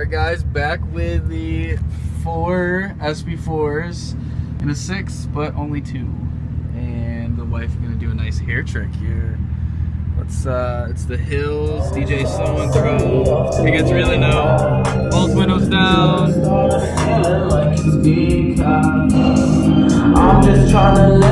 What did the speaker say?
Alright guys, back with the four SB4s and a six, but only two. And the wife gonna do a nice hair trick here. Let's uh it's the hills, DJ slow and throw. You guys really know. Both windows down. I'm just trying to